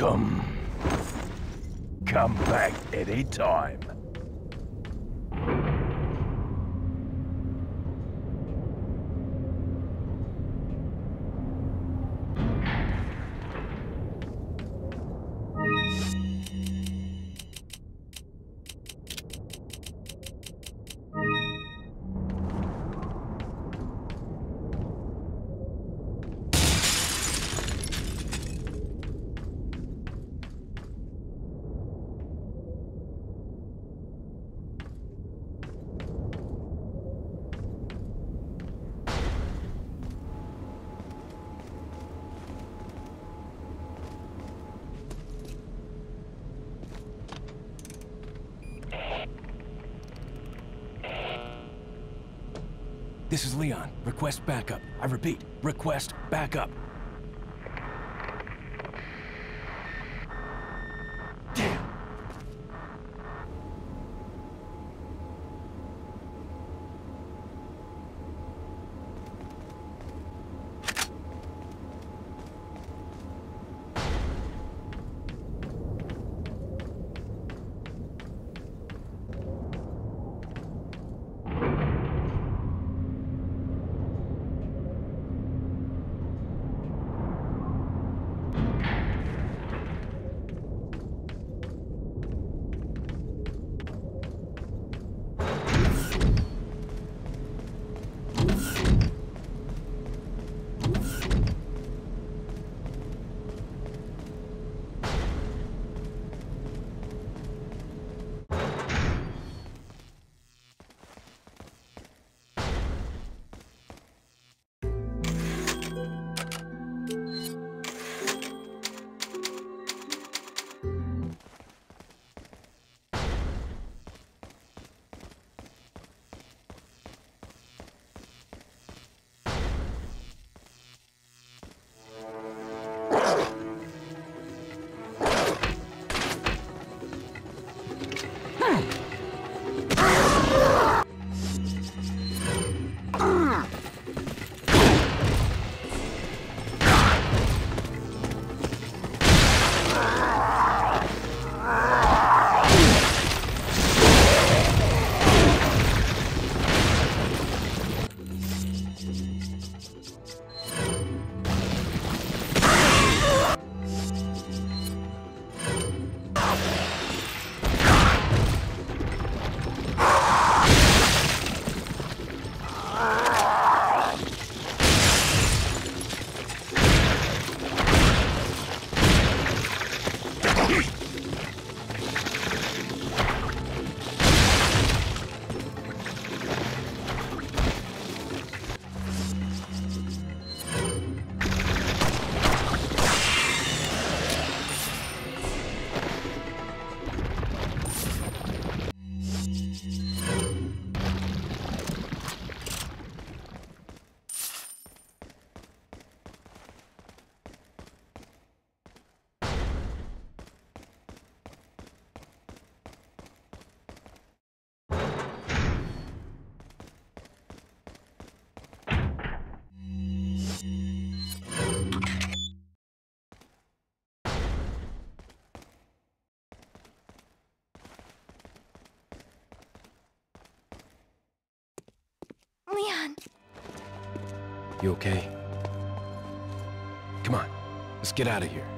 Welcome. Come back anytime. This is Leon. Request backup. I repeat, request backup. You okay? Come on, let's get out of here.